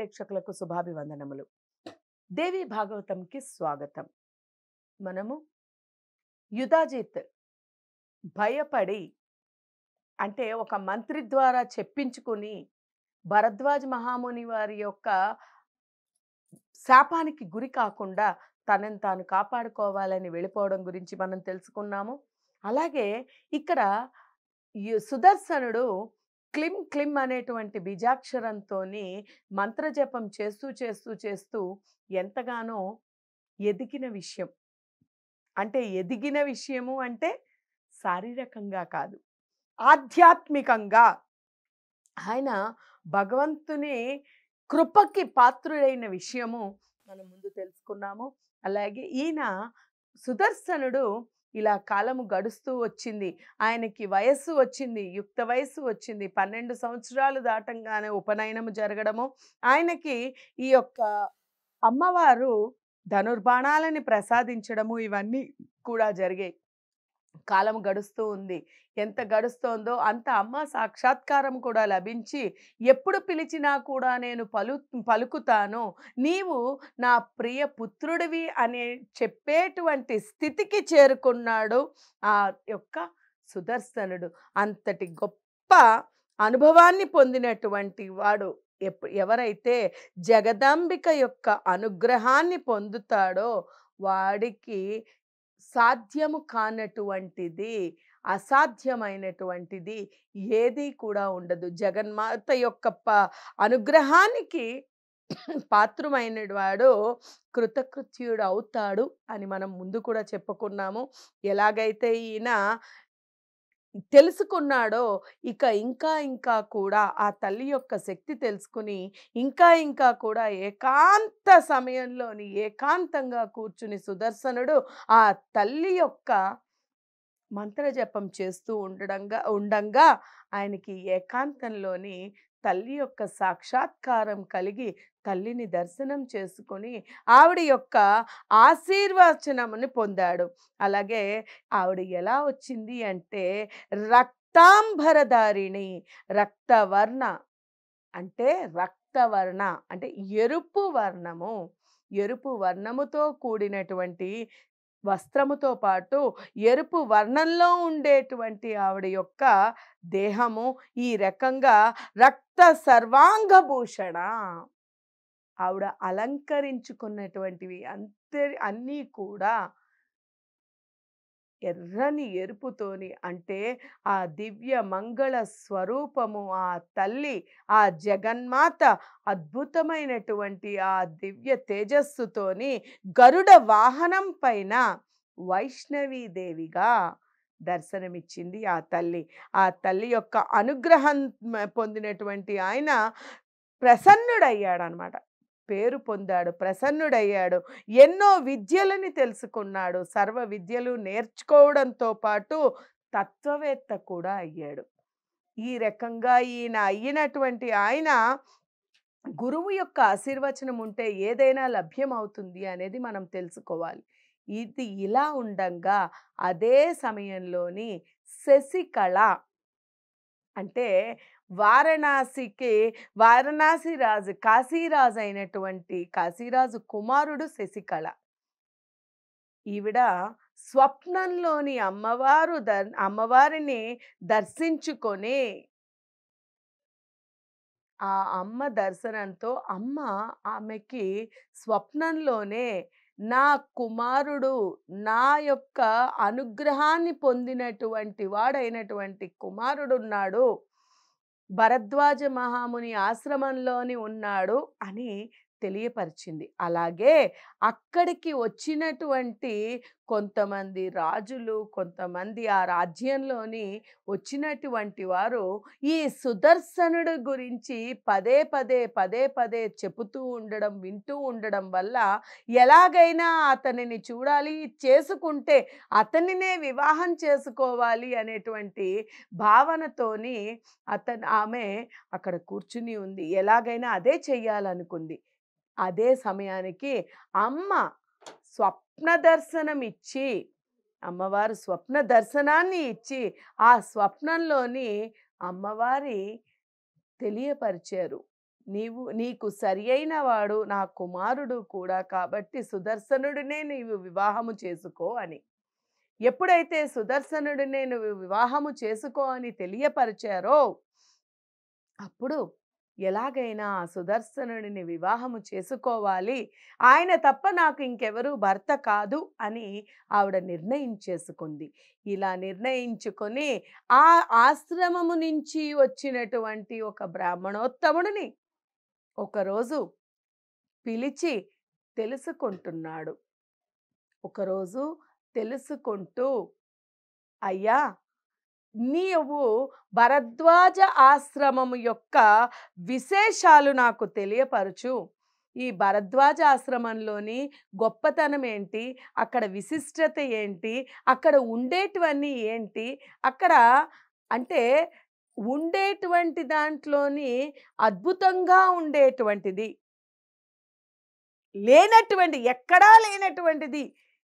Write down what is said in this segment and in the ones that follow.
ప్రేక్షకులకు శుభాభివందనములు. దేవి భాగవతంకి స్వాగతం. మనము యుధాజిత్ భయపడి అంటే ఒక మంత్రి ద్వారా చెప్పించుకుని భరద్వాజ్ మహాముని వారి యొక్క శాపానికి గురి కాకుండా తనని తాను కాపాడుకోవాలని వెళ్ళిపోవడం గురించి మనం తెలుసుకున్నాము. అలాగే ఇక్కడ సుదర్శనుడు క్లిమ్ క్లిమ్ అనేటువంటి బీజాక్షరంతో మంత్రజపం చేస్తూ చేస్తూ చేస్తూ ఎంతగానో ఎదిగిన విషయం. అంటే ఎదిగిన విషయము అంటే శారీరకంగా కాదు ఆధ్యాత్మికంగా. ఆయన భగవంతుని కృపకి పాత్రుడైన విషయము మనం ముందు తెలుసుకున్నాము. అలాగే ఈయన సుదర్శనుడు ఇలా కాలము గడుస్తూ వచ్చింది. ఆయనకి వయస్సు వచ్చింది యుక్త వయస్సు వచ్చింది. పన్నెండు సంవత్సరాలు దాటంగానే ఉపనయనము జరగడము. ఆయనకి ఈ యొక్క అమ్మవారు ధనుర్బాణాలని ప్రసాదించడము ఇవన్నీ కూడా జరిగాయి. కాలం గడుస్తూ ఉంది. ఎంత గడుస్తోందో అంత అమ్మ సాక్షాత్కారం కూడా లభించి ఎప్పుడు పిలిచినా కూడా నేను పలు పలుకుతాను. నీవు నా ప్రియ పుత్రుడివి అనే చెప్పేటువంటి స్థితికి చేరుకున్నాడు ఆ యొక్క సుదర్శనుడు. అంతటి గొప్ప అనుభవాన్ని పొందినటువంటి వాడు ఎప్ ఎవరైతే జగదాంబిక యొక్క అనుగ్రహాన్ని పొందుతాడో వాడికి సాధ్యము కానటువంటిది అసాధ్యమైనటువంటిది ఏది కూడా ఉండదు. జగన్మాత యొక్క ప అనుగ్రహానికి పాత్రమైన వాడు కృతకృత్యుడు అవుతాడు అని మనం ముందు కూడా చెప్పుకున్నాము. ఎలాగైతే ఈయన తెలుసుకున్నాడో ఇక ఇంకా ఇంకా కూడా ఆ తల్లి యొక్క శక్తి తెలుసుకుని ఇంకా ఇంకా కూడా ఏకాంత సమయంలోని ఏకాంతంగా కూర్చుని సుదర్శనుడు ఆ తల్లి యొక్క మంత్రజపం చేస్తూ ఉండడంగా ఉండంగా ఆయనకి ఏకాంతంలోని తల్లి యొక్క సాక్షాత్కారం కలిగి తల్లిని దర్శనం చేసుకొని ఆవిడ యొక్క ఆశీర్వచనముని పొందాడు. అలాగే ఆవిడ ఎలా వచ్చింది అంటే రక్తాంబరధారిణి రక్తవర్ణ అంటే రక్తవర్ణ అంటే ఎరుపు వర్ణము. ఎరుపు వర్ణముతో కూడినటువంటి వస్త్రముతో పాటు ఎరుపు వర్ణంలో ఉండేటువంటి ఆవిడ యొక్క దేహము ఈ రకంగా రక్త సర్వాంగభూషణ. ఆవిడ అలంకరించుకున్నటువంటివి అంతే అన్నీ కూడా ఎర్రని ఎరుపుతోని అంటే ఆ దివ్య మంగళ స్వరూపము ఆ తల్లి ఆ జగన్మాత అద్భుతమైనటువంటి ఆ దివ్య తేజస్సుతోని గరుడ వాహనం పైన వైష్ణవీదేవిగా దర్శనమిచ్చింది ఆ తల్లి. ఆ తల్లి యొక్క అనుగ్రహం పొందినటువంటి ఆయన ప్రసన్నుడయ్యాడనమాట. పేరు పొందాడు ప్రసన్నుడయ్యాడు ఎన్నో విద్యలని తెలుసుకున్నాడు. సర్వ విద్యలు నేర్చుకోవడంతో పాటు తత్వవేత్త కూడా అయ్యాడు. ఈ రకంగా ఈయన అయినటువంటి ఆయన గురువు యొక్క ఆశీర్వచనం ఉంటే ఏదైనా లభ్యం అవుతుంది అనేది మనం తెలుసుకోవాలి. ఇది ఇలా ఉండంగా అదే సమయంలోని శశికళ అంటే వారణాసికి వారణాసి రాజు కాశీరాజు అయినటువంటి కాశీరాజు కుమారుడు శశికళ. ఈవిడ స్వప్నంలోని అమ్మవారు దర్ అమ్మవారిని దర్శించుకొని ఆ అమ్మ దర్శనంతో అమ్మ ఆమెకి స్వప్నంలోనే నా కుమారుడు నా యొక్క అనుగ్రహాన్ని పొందినటువంటి వాడైనటువంటి కుమారుడున్నాడు. భరద్వాజ మహాముని ఆశ్రమంలోని ఉన్నాడు అని తెలియపరిచింది. అలాగే అక్కడికి వచ్చినటువంటి కొంతమంది రాజులు కొంతమంది ఆ రాజ్యంలోని వచ్చినటువంటి వారు ఈ సుదర్శనుడు గురించి పదే పదే పదే పదే చెబుతూ ఉండడం వింటూ ఉండడం వల్ల ఎలాగైనా అతనిని చూడాలి చేసుకుంటే అతనినే వివాహం చేసుకోవాలి అనేటువంటి భావనతోని అతను ఆమె అక్కడ కూర్చుని ఉంది. ఎలాగైనా అదే చెయ్యాలనుకుంది. అదే సమయానికి అమ్మ స్వప్న దర్శనం ఇచ్చి అమ్మవారు స్వప్న దర్శనాన్ని ఇచ్చి ఆ స్వప్నంలోని అమ్మవారి తెలియపరిచారు. నీవు నీకు సరి అయిన వాడు నా కుమారుడు కూడా కాబట్టి సుదర్శనుడినే నీవు వివాహము చేసుకో అని. ఎప్పుడైతే సుదర్శనుడినే నువ్వు వివాహము చేసుకో అని తెలియపరిచారో అప్పుడు ఎలాగైనా సుదర్శనుడిని వివాహము చేసుకోవాలి. ఆయన తప్ప నాకు ఇంకెవరు భర్త కాదు అని ఆవిడ నిర్ణయం చేసుకుంది. ఇలా నిర్ణయించుకొని ఆ ఆశ్రమము నుంచి వచ్చినటువంటి ఒక బ్రాహ్మణోత్తముడిని ఒకరోజు పిలిచి తెలుసుకుంటున్నాడు. ఒకరోజు తెలుసుకుంటూ అయ్యా నీవు భరద్వాజ ఆశ్రమము యొక్క విశేషాలు నాకు తెలియపరచు. ఈ భరద్వాజ ఆశ్రమంలోని గొప్పతనం ఏంటి? అక్కడ విశిష్టత ఏంటి? అక్కడ ఉండేటివన్నీ ఏంటి? అక్కడ అంటే ఉండేటువంటి దాంట్లోని అద్భుతంగా ఉండేటువంటిది. లేనటువంటి ఎక్కడా లేనటువంటిది.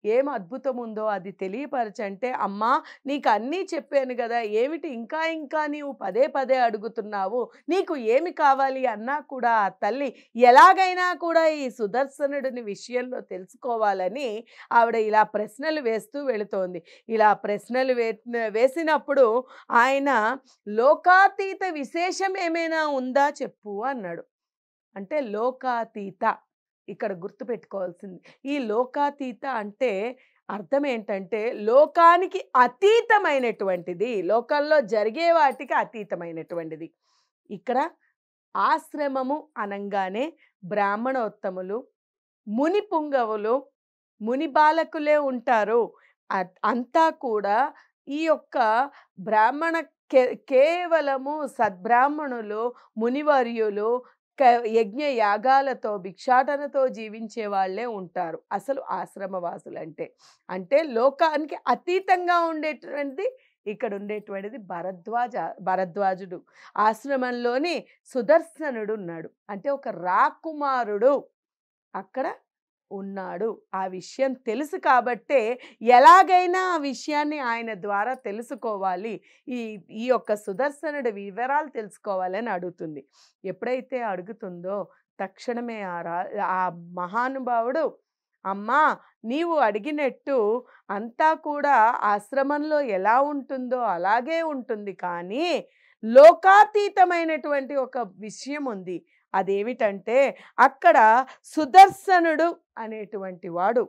ఏం అద్భుతం ఉందో అది తెలియపరచంటే అమ్మా నీకు అన్నీ చెప్పాను కదా ఏమిటి ఇంకా ఇంకా నీవు పదే పదే అడుగుతున్నావు? నీకు ఏమి కావాలి? అన్నా కూడా ఆ తల్లి ఎలాగైనా కూడా ఈ సుదర్శనుడిని విషయంలో తెలుసుకోవాలని ఆవిడ ఇలా ప్రశ్నలు వేస్తూ వెళుతోంది. ఇలా ప్రశ్నలు వే వేసినప్పుడు ఆయన లోకాతీత విశేషం ఏమైనా ఉందా చెప్పు అన్నాడు. అంటే లోకాతీత ఇక్కడ గుర్తుపెట్టుకోవాల్సింది. ఈ లోకాతీత అంటే అర్థం ఏంటంటే లోకానికి అతీతమైనటువంటిది. లోకంలో జరిగే వాటికి అతీతమైనటువంటిది. ఇక్కడ ఆశ్రమము అనంగానే బ్రాహ్మణోత్తములు ముని పుంగవులు ముని బాలకులే ఉంటారు. అ- అంతా కూడా ఈ యొక్క బ్రాహ్మణ కే కేవలము సద్బ్రాహ్మణులు మునివర్యులు యజ్ఞ యాగాలతో భిక్షాటనతో జీవించే వాళ్ళే ఉంటారు. అసలు ఆశ్రమవాసులు అంటే అంటే లోకానికి అతీతంగా ఉండేటువంటిది ఇక్కడ ఉండేటువంటిది భరద్వాజ భరద్వాజుడు. ఆశ్రమంలోని సుదర్శనుడు ఉన్నాడు అంటే ఒక రాకుమారుడు. అక్కడ ఉన్నాడు. ఆ విషయం తెలుసు కాబట్టే ఎలాగైనా ఆ విషయాన్ని ఆయన ద్వారా తెలుసుకోవాలి. ఈ ఈ యొక్క సుదర్శనుడి వివరాలు తెలుసుకోవాలని అడుగుతుంది. ఎప్పుడైతే అడుగుతుందో తక్షణమే ఆ రా ఆ మహానుభావుడు అమ్మా నీవు అడిగినట్టు అంతా కూడా ఆశ్రమంలో ఎలా ఉంటుందో అలాగే ఉంటుంది. కానీ లోకాతీతమైనటువంటి ఒక విషయం ఉంది. అదేమిటంటే అక్కడ సుదర్శనుడు అనేటువంటి వాడు.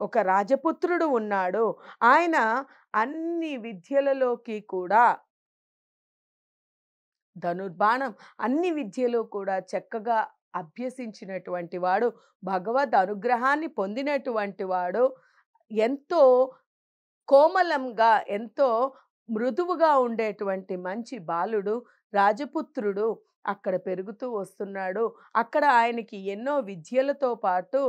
ఒక రాజపుత్రుడు ఉన్నాడు. ఆయన అన్ని విద్యలలోకి కూడా ధనుర్బాణం అన్ని విద్యలో కూడా చక్కగా అభ్యసించినటువంటి వాడు భగవద్ అనుగ్రహాన్ని పొందినటువంటి వాడు ఎంతో కోమలంగా ఎంతో మృదువుగా ఉండేటువంటి మంచి బాలుడు రాజపుత్రుడు అక్కడ పెరుగుతూ వస్తున్నాడు. అక్కడ ఆయనకి ఎన్నో విద్యలతో పాటు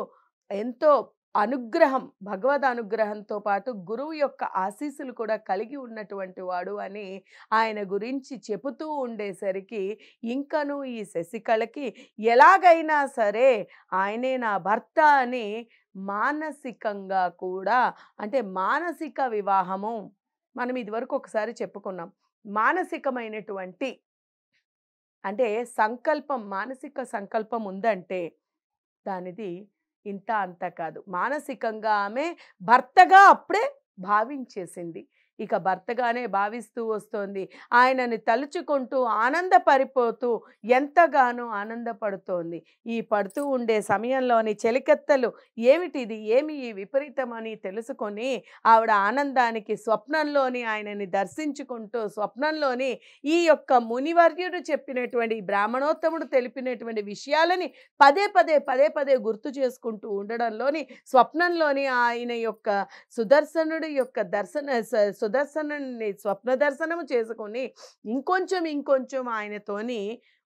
ఎంతో అనుగ్రహం భగవద్ అనుగ్రహంతో పాటు గురువు యొక్క ఆశీస్సులు కూడా కలిగి ఉన్నటువంటి వాడు అని ఆయన గురించి చెబుతూ ఉండేసరికి ఇంకను ఈ శశికళకి ఎలాగైనా సరే ఆయనే నా భర్త అని మానసికంగా కూడా అంటే మానసిక వివాహము మనం ఇదివరకు ఒకసారి చెప్పుకున్నాం. మానసికమైనటువంటి అంటే సంకల్పం మానసిక సంకల్పం ఉందంటే దానిది ఇంత అంత కాదు. మానసికంగా ఆమె భర్తగా అప్పుడే భావించేసింది. ఇక భర్తగానే భావిస్తూ వస్తోంది. ఆయనని తలుచుకుంటూ ఆనందపరిపోతూ ఎంతగానో ఆనందపడుతోంది. ఈ పడుతూ ఉండే సమయంలోని చెలికత్తెలు ఏమిటిది? ఏమి ఈ విపరీతం అని తెలుసుకొని ఆవిడ ఆనందానికి స్వప్నంలోని ఆయనని దర్శించుకుంటూ స్వప్నంలోని ఈ యొక్క మునివర్యుడు చెప్పినటువంటి బ్రాహ్మణోత్తముడు తెలిపినటువంటి విషయాలని పదే పదే పదే పదే గుర్తు చేసుకుంటూ ఉండడంలోని స్వప్నంలోని ఆయన యొక్క సుదర్శనుడి యొక్క దర్శన సుదర్శనుని స్వప్న దర్శనము చేసుకొని ఇంకొంచెం ఇంకొంచెం ఆయనతోని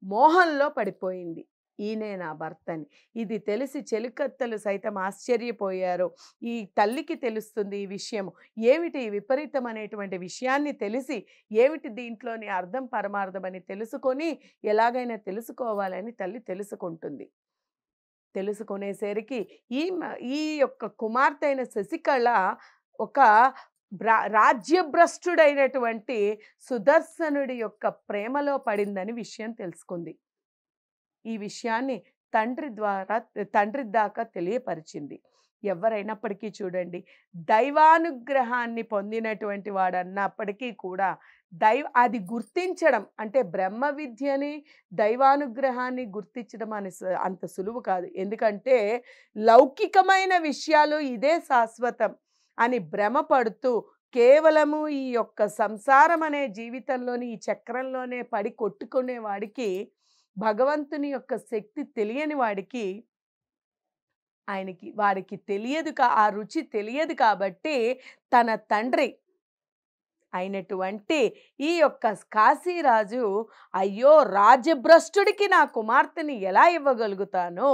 మోహంలో పడిపోయింది. ఈయనే నా భర్తని. ఇది తెలిసి చెలికత్తలు సైతం ఆశ్చర్యపోయారు. ఈ తల్లికి తెలుస్తుంది ఈ విషయం ఏమిటి విపరీతం అనేటువంటి విషయాన్ని తెలిసి ఏమిటి దీంట్లోని అర్థం పరమార్థం అని తెలుసుకొని ఎలాగైనా తెలుసుకోవాలని తల్లి తెలుసుకుంటుంది. తెలుసుకునేసరికి ఈ ఈ యొక్క కుమార్తె అయిన శశికళ ఒక రాజ్యభ్రష్టుడైనటువంటి సుదర్శనుడి యొక్క ప్రేమలో పడిందని విషయం తెలుసుకుంది. ఈ విషయాన్ని తండ్రి ద్వారా తండ్రి దాకా తెలియపరిచింది. ఎవరైనప్పటికీ చూడండి దైవానుగ్రహాన్ని పొందినటువంటి వాడు అన్నప్పటికీ కూడా దైవ అది గుర్తించడం అంటే బ్రహ్మ విద్యని దైవానుగ్రహాన్ని గుర్తించడం అని అంత సులువు కాదు. ఎందుకంటే లౌకికమైన విషయాలు ఇదే శాశ్వతం. అని భ్రమపడుతూ కేవలము ఈ యొక్క సంసారం అనే జీవితంలోని ఈ చక్రంలోనే పడి కొట్టుకునే వాడికి భగవంతుని యొక్క శక్తి తెలియని వాడికి ఆయనకి వాడికి తెలియదు కా ఆ రుచి తెలియదు కాబట్టి తన తండ్రి అయినటువంటి ఈ యొక్క కాశీరాజు అయ్యో రాజభ్రష్టుడికి నా కుమార్తెని ఎలా ఇవ్వగలుగుతాను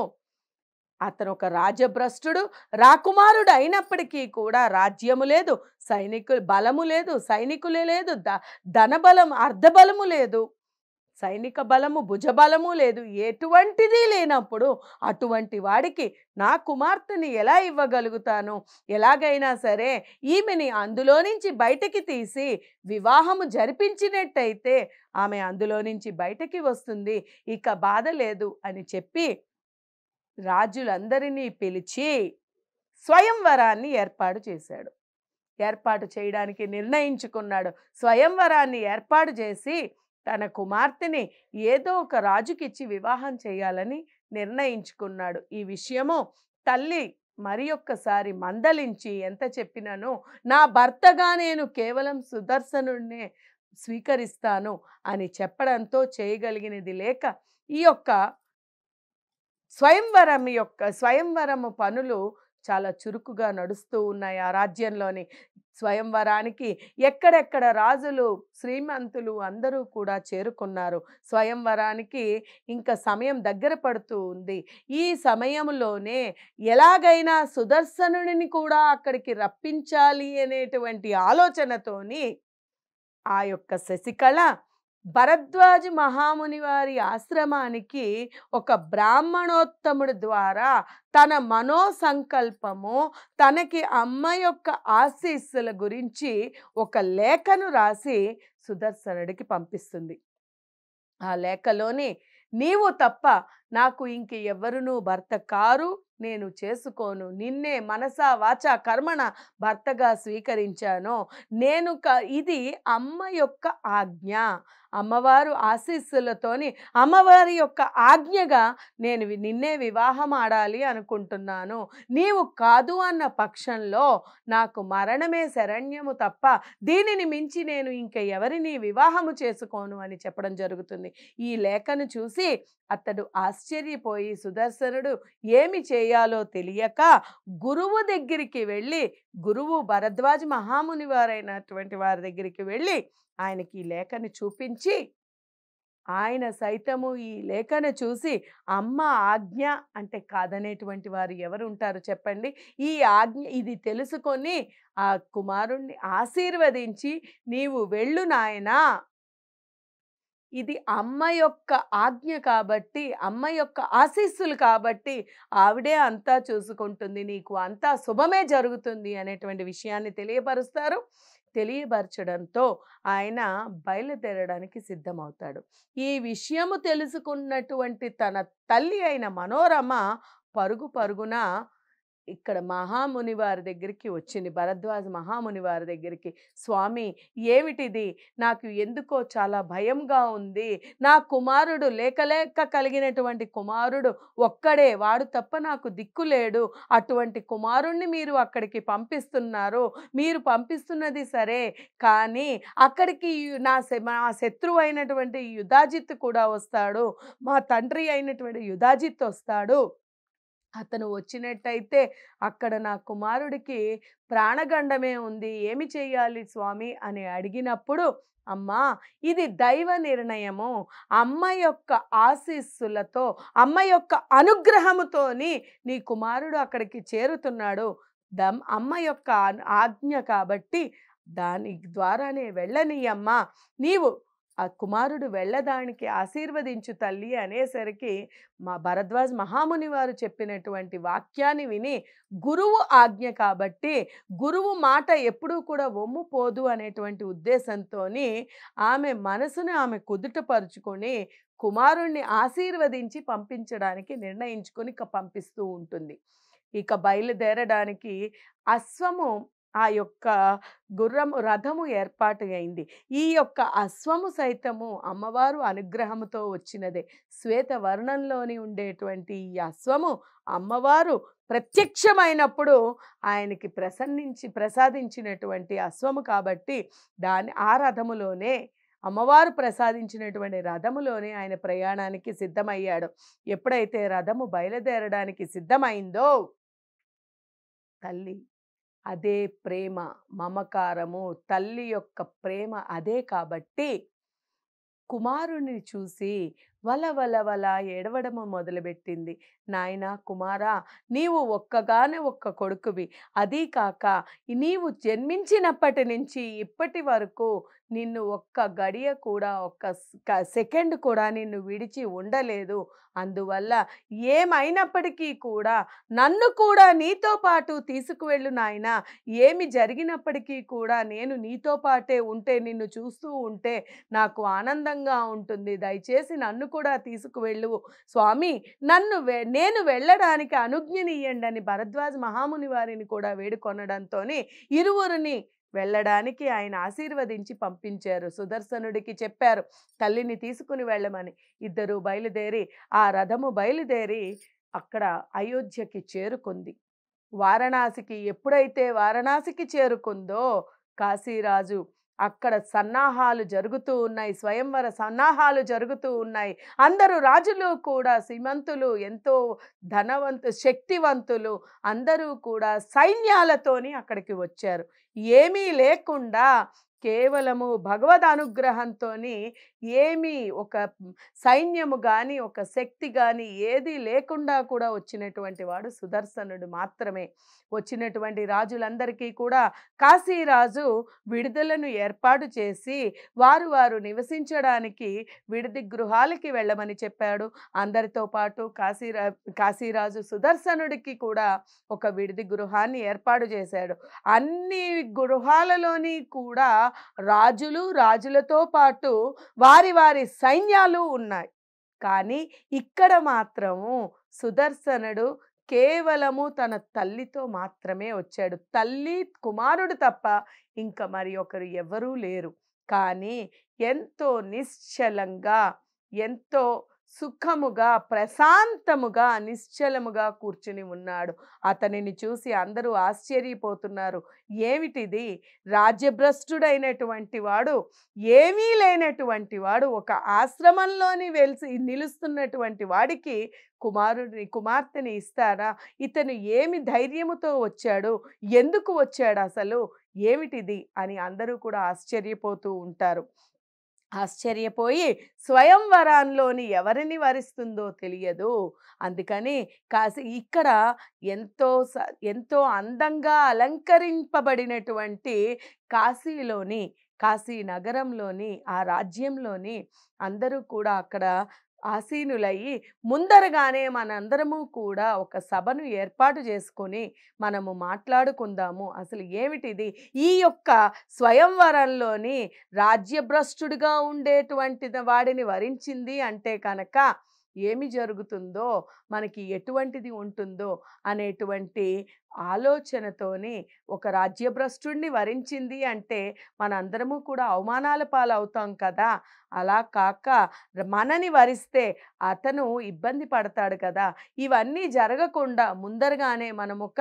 అతను ఒక రాజభ్రష్టుడు రాకుమారుడు అయినప్పటికీ కూడా రాజ్యము లేదు సైనికులు బలము లేదు సైనికులే లేదు ద ధనబలం అర్ధబలము లేదు సైనిక బలము భుజబలము లేదు ఎటువంటిది లేనప్పుడు అటువంటి వాడికి నా కుమార్తెని ఎలా ఇవ్వగలుగుతాను? ఎలాగైనా సరే ఈమెని అందులో నుంచి బయటకి తీసి వివాహము జరిపించినట్టయితే ఆమె అందులో నుంచి బయటకి వస్తుంది ఇక బాధ లేదు అని చెప్పి రాజులందరినీ పిలిచి స్వయంవరాన్ని ఏర్పాటు చేశాడు. ఏర్పాటు చేయడానికి నిర్ణయించుకున్నాడు. స్వయంవరాన్ని ఏర్పాటు చేసి తన కుమార్తెని ఏదో ఒక రాజుకిచ్చి వివాహం చేయాలని నిర్ణయించుకున్నాడు. ఈ విషయము తల్లి మరి ఒక్కసారి మందలించి ఎంత చెప్పినను నా భర్తగా నేను కేవలం సుదర్శనుడినే స్వీకరిస్తాను అని చెప్పడంతో చేయగలిగినది లేక ఈ యొక్క స్వయంవరం యొక్క స్వయంవరము పనులు చాలా చురుకుగా నడుస్తూ ఉన్నాయి ఆ రాజ్యంలోని. స్వయంవరానికి ఎక్కడెక్కడ రాజులు శ్రీమంతులు అందరూ కూడా చేరుకున్నారు. స్వయంవరానికి ఇంకా సమయం దగ్గర పడుతూ ఉంది. ఈ సమయంలోనే ఎలాగైనా సుదర్శనుడిని కూడా అక్కడికి రప్పించాలి అనేటువంటి ఆలోచనతోని ఆ యొక్క శశికళ భరద్వాజ మహాముని వారి ఆశ్రమానికి ఒక బ్రాహ్మణోత్తముడి ద్వారా తన మనో సంకల్పము తనకి అమ్మ యొక్క ఆశీస్సుల గురించి ఒక లేఖను రాసి సుదర్శనుడికి పంపిస్తుంది. ఆ లేఖలోని నీవు తప్ప నాకు ఇంక ఎవరునూ భర్త కారు నేను చేసుకోను. నిన్నే మనసా వాచ కర్మణ భర్తగా స్వీకరించాను. నేను క ఇది అమ్మ యొక్క ఆజ్ఞ. అమ్మవారు ఆశీస్సులతోని అమ్మవారి యొక్క ఆజ్ఞగా నేను నిన్నే వివాహం ఆడాలి అనుకుంటున్నాను. నీవు కాదు అన్న పక్షంలో నాకు మరణమే శరణ్యము తప్ప దీనిని మించి నేను ఇంక ఎవరిని వివాహము చేసుకోను అని చెప్పడం జరుగుతుంది. ఈ లేఖను చూసి అతడు ఆశ్చర్యపోయి సుదర్శనుడు ఏమి చేయాలో తెలియక గురువు దగ్గరికి వెళ్ళి గురువు భరద్వాజ మహాముని వారైనటువంటి వారి దగ్గరికి వెళ్ళి ఆయనకి ఈ లేఖను చూపించి ఆయన సైతము ఈ లేఖను చూసి అమ్మ ఆజ్ఞ అంటే కాదనేటువంటి వారు ఎవరు ఉంటారు చెప్పండి? ఈ ఆజ్ఞ ఇది తెలుసుకొని ఆ కుమారుణ్ణి ఆశీర్వదించి నీవు వెళ్ళు నాయనా ఇది అమ్మ యొక్క ఆజ్ఞ కాబట్టి అమ్మ యొక్క ఆశీస్సులు కాబట్టి ఆవిడే అంతా చూసుకుంటుంది. నీకు అంతా శుభమే జరుగుతుంది అనేటువంటి విషయాన్ని తెలియపరుస్తారు. తెలియపరచడంతో ఆయన బయలుదేరడానికి సిద్ధమవుతాడు. ఈ విషయము తెలుసుకున్నటువంటి తన తల్లి అయిన మనోరమ పరుగు పరుగున ఇక్కడ మహాముని వారి దగ్గరికి వచ్చింది. భరద్వాజ మహాముని వారి దగ్గరికి స్వామి ఏమిటిది? నాకు ఎందుకో చాలా భయంగా ఉంది. నా కుమారుడు లేకలేక కలిగినటువంటి కుమారుడు ఒక్కడే. వాడు తప్ప నాకు దిక్కు లేడు. అటువంటి కుమారుణ్ణి మీరు అక్కడికి పంపిస్తున్నారు. మీరు పంపిస్తున్నది సరే. కానీ అక్కడికి నా శ- మా శత్రువు అయినటువంటి యుధాజిత్ కూడా వస్తాడు. మా తండ్రి అయినటువంటి యుధాజిత్ వస్తాడు. అతను వచ్చినట్టయితే అక్కడ నా కుమారుడికి ప్రాణగండమే ఉంది. ఏమి చేయాలి స్వామి? అని అడిగినప్పుడు అమ్మా ఇది దైవ నిర్ణయము. అమ్మ యొక్క ఆశీస్సులతో అమ్మ యొక్క అనుగ్రహముతోని నీ కుమారుడు అక్కడికి చేరుతున్నాడు. దమ్ అమ్మ యొక్క ఆజ్ఞ కాబట్టి దాని ద్వారానే వెళ్ళనీయమ్మా. నీవు ఆ కుమారుడు వెళ్ళదానికి ఆశీర్వదించు తల్లి అనేసరికి మా భరద్వాజ్ మహాముని వారు చెప్పినటువంటి వాక్యాన్ని విని గురువు ఆజ్ఞ కాబట్టి గురువు మాట ఎప్పుడూ కూడా ఒమ్ము పోదు అనేటువంటి ఉద్దేశంతో ఆమె మనసును ఆమె కుదుటపరుచుకొని కుమారుణ్ణి ఆశీర్వదించి పంపించడానికి నిర్ణయించుకొని ఇక పంపిస్తూ ఉంటుంది. ఇక బయలుదేరడానికి అశ్వము ఆ యొక్క గుర్రము రథము ఏర్పాటు అయింది. ఈ యొక్క అశ్వము సైతము అమ్మవారు అనుగ్రహముతో వచ్చినదే. శ్వేత వర్ణంలోని ఉండేటువంటి ఈ అశ్వము అమ్మవారు ప్రత్యక్షమైనప్పుడు ఆయనకి ప్రసన్నించి ప్రసాదించినటువంటి అశ్వము కాబట్టి దాని ఆ రథములోనే అమ్మవారు ప్రసాదించినటువంటి రథములోనే ఆయన ప్రయాణానికి సిద్ధమయ్యాడు. ఎప్పుడైతే రథము బయలుదేరడానికి సిద్ధమైందో తల్లి అదే ప్రేమ మమకారము తల్లి యొక్క ప్రేమ అదే కాబట్టి కుమారుని చూసి వల వల వల ఏడవడము మొదలుపెట్టింది. నాయనా కుమారా నీవు ఒక్కగానే ఒక్క కొడుకువి. అదీ కాక నీవు జన్మించినప్పటి నుంచి ఇప్పటి వరకు నిన్ను ఒక్క గడియ కూడా ఒక్క సెకండ్ కూడా నిన్ను విడిచి ఉండలేదు. అందువల్ల ఏమైనప్పటికీ కూడా నన్ను కూడా నీతో పాటు తీసుకువెళ్ళు నాయనా. ఏమి జరిగినప్పటికీ కూడా నేను నీతో పాటే ఉంటే నిన్ను చూస్తూ ఉంటే నాకు ఆనందంగా ఉంటుంది. దయచేసి నన్ను కూడా తీసుకువెళ్ళు స్వామి నన్ను వె- నేను వెళ్ళడానికి అనుజ్ఞనియ్యండి అని భరద్వాజ మహాముని వారిని కూడా వేడుకొనడంతో ఇరువురిని వెళ్ళడానికి ఆయన ఆశీర్వదించి పంపించారు. సుదర్శనుడికి చెప్పారు తల్లిని తీసుకుని వెళ్ళమని. ఇద్దరు బయలుదేరి ఆ రథము బయలుదేరి అక్కడ అయోధ్యకి చేరుకుంది. వారణాసికి ఎప్పుడైతే వారణాసికి చేరుకుందో కాశీరాజు అక్కడ సన్నాహాలు జరుగుతూ ఉన్నాయి స్వయంవర సన్నాహాలు జరుగుతూ ఉన్నాయి. అందరూ రాజులు కూడా శ్రీమంతులు ఎంతో ధనవంతు శక్తివంతులు అందరూ కూడా సైన్యాలతోని అక్కడికి వచ్చారు. ఏమీ లేకుండా కేవలము భగవద్ అనుగ్రహంతో ఏమీ ఒక సైన్యము కానీ ఒక శక్తి కానీ ఏది లేకుండా కూడా వచ్చినటువంటి వాడు సుదర్శనుడు మాత్రమే. వచ్చినటువంటి రాజులందరికీ కూడా కాశీరాజు విడుదలను ఏర్పాటు చేసి వారు వారు నివసించడానికి విడిది గృహాలకి వెళ్ళమని చెప్పాడు. అందరితో పాటు కాశీరా కాశీరాజు సుదర్శనుడికి కూడా ఒక విడిది గృహాన్ని ఏర్పాటు చేశాడు. అన్ని గృహాలలోని కూడా రాజులు రాజులతో పాటు వారు వారి వారి సైన్యాలు ఉన్నాయి. కానీ ఇక్కడ మాత్రము సుదర్శనుడు కేవలము తన తల్లితో మాత్రమే వచ్చాడు. తల్లి కుమారుడు తప్ప ఇంకా మరి ఒకరు ఎవరూ లేరు. కానీ ఎంతో నిశ్చలంగా ఎంతో సుఖముగా ప్రశాంతముగా నిశ్చలముగా కూర్చుని ఉన్నాడు. అతనిని చూసి అందరూ ఆశ్చర్యపోతున్నారు. ఏమిటిది? రాజ్యభ్రష్టుడైనటువంటి వాడు ఏమీ లేనటువంటి వాడు ఒక ఆశ్రమంలోని వెలిసి నిలుస్తున్నటువంటి వాడికి కుమారుడిని కుమార్తెని ఇస్తారా? ఇతను ఏమి ధైర్యముతో వచ్చాడు? ఎందుకు వచ్చాడు అసలు? ఏమిటిది? అని అందరూ కూడా ఆశ్చర్యపోతూ ఉంటారు. ఆశ్చర్యపోయి స్వయంవరాల్లోని ఎవరిని వరిస్తుందో తెలియదు. అందుకని కాసి ఇక్కడ ఎంతో ఎంతో అందంగా అలంకరింపబడినటువంటి కాశీలోని కాశీ నగరంలోని ఆ రాజ్యంలోని అందరూ కూడా అక్కడ ఆసీనులయ్యి ముందరగానే మనందరము కూడా ఒక సభను ఏర్పాటు చేసుకొని మనము మాట్లాడుకుందాము. అసలు ఏమిటిది? ఈ యొక్క స్వయంవరంలోని రాజ్యభ్రష్టుడిగా ఉండేటువంటి వాడిని వరించింది అంటే కనుక ఏమి జరుగుతుందో మనకి ఎటువంటిది ఉంటుందో అనేటువంటి ఆలోచనతోని ఒక రాజ్యభ్రష్టుడిని వరించింది అంటే మనందరము కూడా అవమానాల పాలవుతాం కదా! అలా కాక మనని వరిస్తే అతను ఇబ్బంది పడతాడు కదా! ఇవన్నీ జరగకుండా ముందరగానే మనం ఒక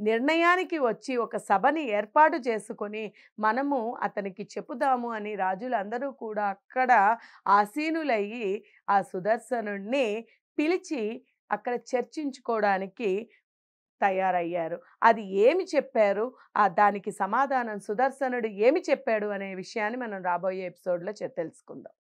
నిర్ణయానికి వచ్చి ఒక సభని ఏర్పాటు చేసుకొని మనము అతనికి చెప్పుదాము అని రాజులందరూ కూడా అక్కడ ఆసీనులయ్యి ఆ సుదర్శనుడిని పిలిచి అక్కడ చర్చించుకోవడానికి తయారయ్యారు. అది ఏమి చెప్పారు? ఆ దానికి సమాధానం సుదర్శనుడు ఏమి చెప్పాడు అనే విషయాన్ని మనం రాబోయే ఎపిసోడ్లో తెలుసుకుందాం.